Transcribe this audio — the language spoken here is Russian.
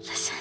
Listen.